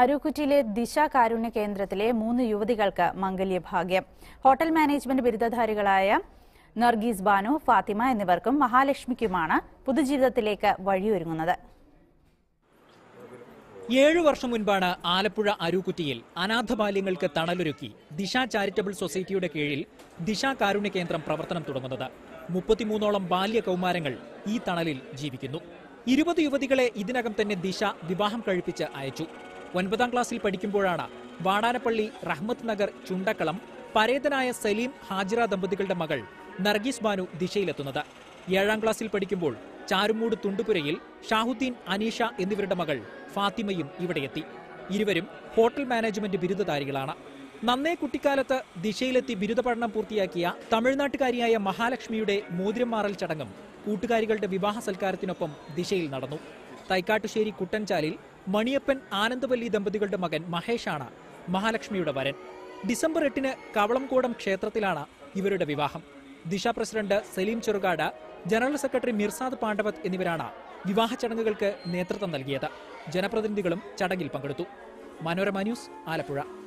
അരൂക്കുറ്റിയിലെ ദിശ കാരുണ്യ കേന്ദ്രത്തിലെ മൂന്ന് യുവതികൾക്ക് മംഗല്യഭാഗ്യം. ഹോട്ടൽ മാനേജ്മെന്റ് ബിരുദധാരികളായ നർഗീസ് ബാനു ഫാത്തിമ എന്നിവർക്കും മഹാലക്ഷ്മിക്കുമാണ് പുതുജീവിതത്തിലേക്ക് വഴിയൊരുങ്ങുന്നത്. ഏഴു വർഷം മുൻപാണ് ആലപ്പുഴ അരൂക്കുറ്റിയിൽ അനാഥ ബാല്യങ്ങൾക്ക് തണലൊരുക്കി ദിശ ചാരിറ്റബിൾ സൊസൈറ്റിയുടെ കീഴിൽ ദിശ കാരുണ്യ കേന്ദ്രം പ്രവർത്തനം തുടങ്ങുന്നത്. മുപ്പത്തിമൂന്നോളം ബാല്യ കൗമാരങ്ങൾ ഈ തണലിൽ ജീവിക്കുന്നു. ഇരുപത് യുവതികളെ ഇതിനകം തന്നെ ദിശ വിവാഹം കഴിപ്പിച്ച് അയച്ചു. ഒൻപതാം ക്ലാസ്സിൽ പഠിക്കുമ്പോഴാണ് വാടാനപ്പള്ളി റഹ്മത്ത് നഗർ ചുണ്ടക്കളം പരേതനായ സലീം ഹാജിറ ദമ്പതികളുടെ മകൾ നർഗീസ് ബാനു ദിശയിലെത്തുന്നത്. ഏഴാം ക്ലാസ്സിൽ പഠിക്കുമ്പോൾ ചാരുമൂട് തുണ്ടുപുരയിൽ ഷാഹുദ്ദീൻ അനീഷ എന്നിവരുടെ മകൾ ഫാത്തിമയും ഇവിടെയെത്തി. ഇരുവരും ഹോട്ടൽ മാനേജ്മെന്റ് ബിരുദധാരികളാണ്. നന്നേ കുട്ടിക്കാലത്ത് ദിശയിലെത്തി ബിരുദ പഠനം പൂർത്തിയാക്കിയ തമിഴ്നാട്ടുകാരിയായ മഹാലക്ഷ്മിയുടെ മോതിരം മാറൽ ചടങ്ങും കൂട്ടുകാരികളുടെ വിവാഹ സൽക്കാരത്തിനൊപ്പം ദിശയിൽ നടന്നു. തൈക്കാട്ടുശ്ശേരി കുട്ടൻചാലിൽ മണിയപ്പൻ ആനന്ദവല്ലി ദമ്പതികളുടെ മകൻ മഹേഷാണ് മഹാലക്ഷ്മിയുടെ വരൻ. ഡിസംബർ എട്ടിന് കവളംകോടം ക്ഷേത്രത്തിലാണ് ഇവരുടെ വിവാഹം. Disha president Saleem Cherukad general secretary Mirsad Pandavath എന്നിവരാണ് വിവാഹ ചടങ്ങുകൾക്ക് നേതൃത്വം നൽകിയത്. ജനപ്രതിനിധികളും ചടങ്ങിൽ പങ്കെടുത്തു. മനോരമ ന്യൂസ് ആലപ്പുഴ.